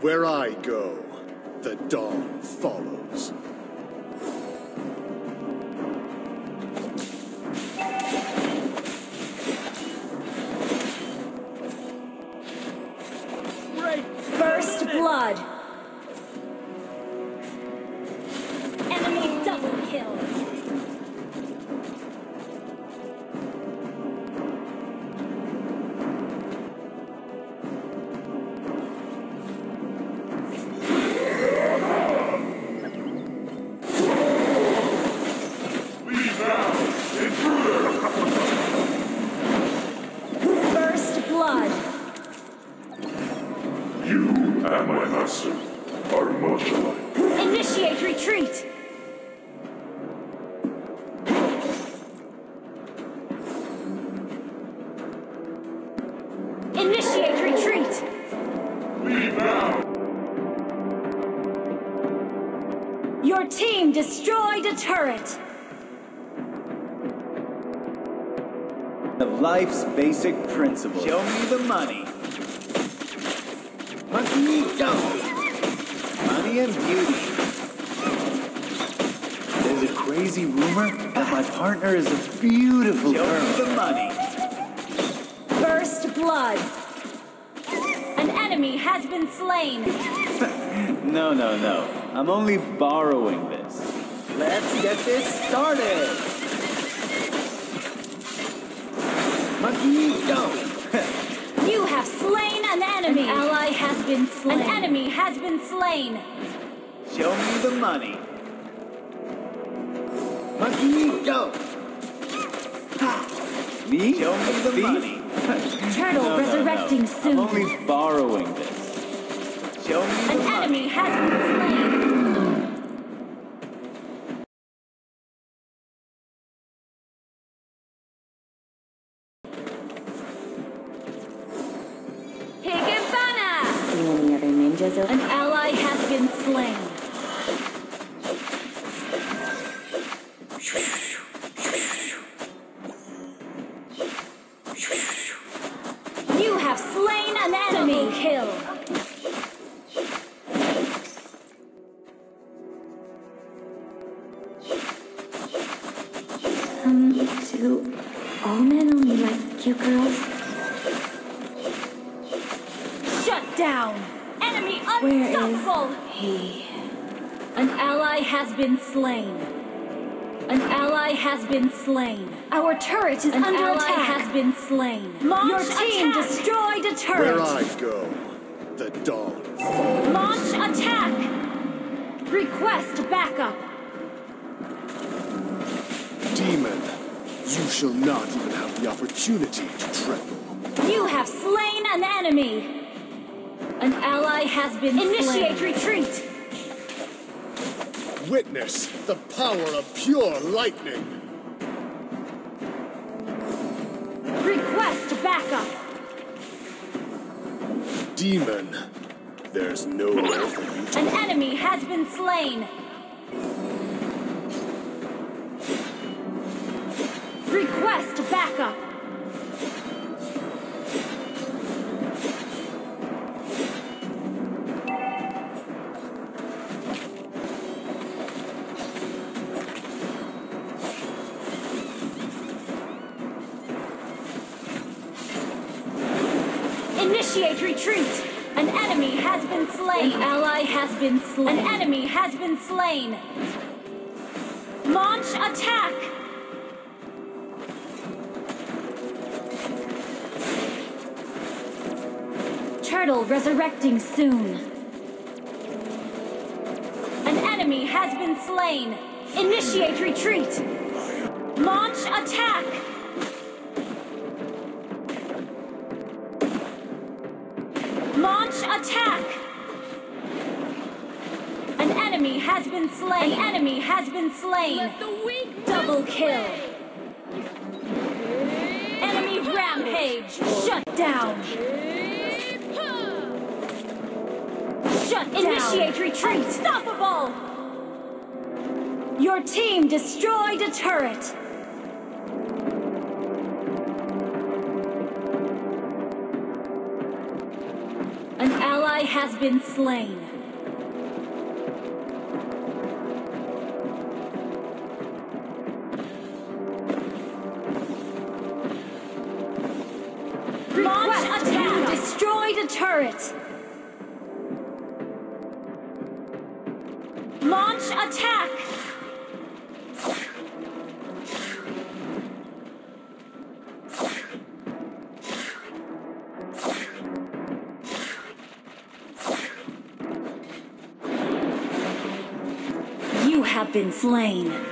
Where I go, the dawn follows. First blood. Team destroyed a turret. Of life's basic principles. Show me the money. Monkey go! Money and beauty. There's a crazy rumor that my partner is a beautiful Show girl. Show me the money. First blood. An enemy has been slain. No, no, no. I'm only borrowing this. Let's get this started. Monkey go! You have slain an enemy. An ally has been slain. An enemy has been slain. Show me the money. Monkey go! Ha! Me? Show me the Thief? money. Turtle No, no, resurrecting no. soon. I'm only borrowing this. Show me the An money. enemy has any other ninjas over An ally has been slain. You have slain an enemy. kill. Um, do all men only like cute girls? Shut down. Enemy Where is unstoppable. he? An ally has been slain. An ally has been slain. Our turret is An under ally attack. has been slain. Your team destroyed a turret. Where I go, the dawn follows. Launch attack. Request backup. Demon, you shall not even have the opportunity to tremble. You have slain an enemy. An ally has been slain. Initiate slain. retreat. Witness the power of pure lightning. Request backup. Demon, there's nowhere for you to An enemy has been slain. Request backup. Initiate retreat. An enemy has been slain. An ally has been slain. An enemy has been slain. Launch attack. Turtle resurrecting soon. An enemy has been slain. Initiate retreat. Launch attack. Launch attack! An enemy has been slain. An enemy has been slain. Double kill. Enemy rampage. Shut down. Shut down. Initiate retreat. Unstoppable. Your team destroyed a turret. Has been slain. Launch attack! Destroyed a turret! Launch attack! You been slain.